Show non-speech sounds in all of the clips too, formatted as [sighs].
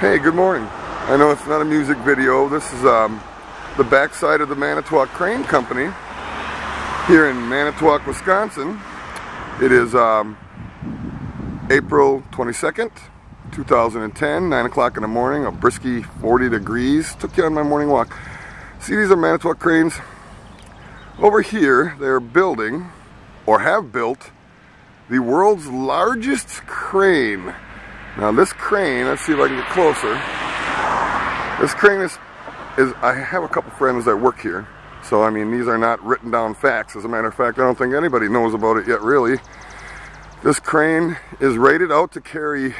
Hey, good morning. I know it's not a music video. This is um, the backside of the Manitowoc Crane Company here in Manitowoc, Wisconsin. It is um, April 22nd, 2010, 9 o'clock in the morning, a brisky 40 degrees. Took you on my morning walk. See, these are Manitowoc cranes. Over here, they're building, or have built, the world's largest crane. Now this crane, let's see if I can get closer. This crane is, is I have a couple friends that work here. So I mean, these are not written down facts. As a matter of fact, I don't think anybody knows about it yet really. This crane is rated out to carry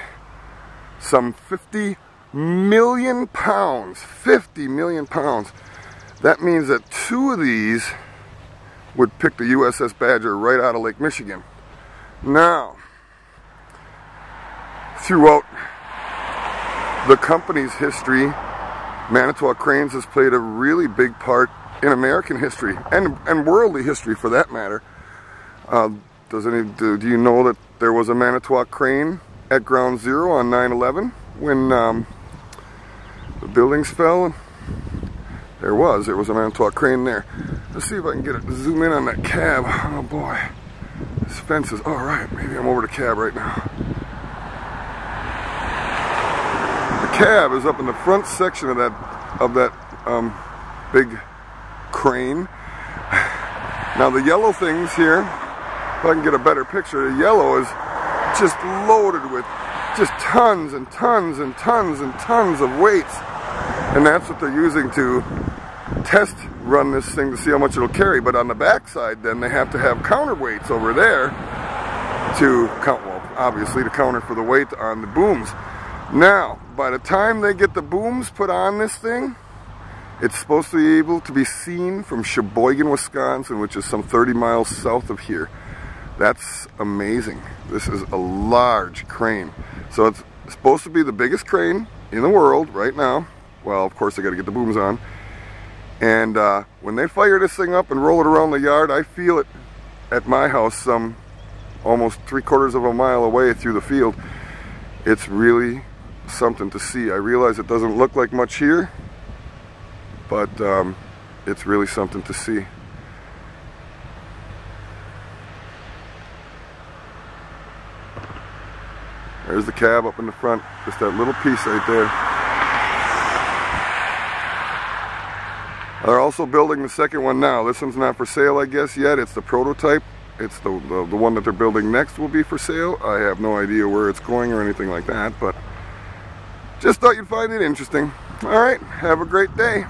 some 50 million pounds. 50 million pounds. That means that two of these would pick the USS Badger right out of Lake Michigan. Now, throughout the company's history, Manitowoc Cranes has played a really big part in American history and, and worldly history for that matter. Uh, does any do, do, you know that there was a Manitowoc crane at Ground Zero on 9/11 when um, the buildings fell? There was. There was a Manitowoc crane there. Let's see if I can get it zoom in on that cab. Oh boy. This fence is alright. Maybe I'm over the cab right now. The cab is up in the front section of that of that um, big crane. [sighs] Now the yellow things here, if I can get a better picture, the yellow is just loaded with just tons and tons and tons and tons of weights. And that's what they're using to test run this thing to see how much it'll carry. But on the backside, then they have to have counterweights over there to count, well, obviously to counter for the weight on the booms. Now, by the time they get the booms put on this thing, it's supposed to be able to be seen from Sheboygan, Wisconsin, which is some 30 miles south of here. That's amazing. This is a large crane. So it's supposed to be the biggest crane in the world right now. Well, of course, they got to get the booms on. And uh, when they fire this thing up and roll it around the yard, I feel it at my house some almost three quarters of a mile away through the field. It's really something to see. I realize it doesn't look like much here, but um, it's really something to see. There's the cab up in the front, just that little piece right there. They're also building the second one now. This one's not for sale, I guess, yet. It's the prototype. It's the, the, the, one that they're building next will be for sale. I have no idea where it's going or anything like that, but just thought you'd find it interesting. All right, have a great day.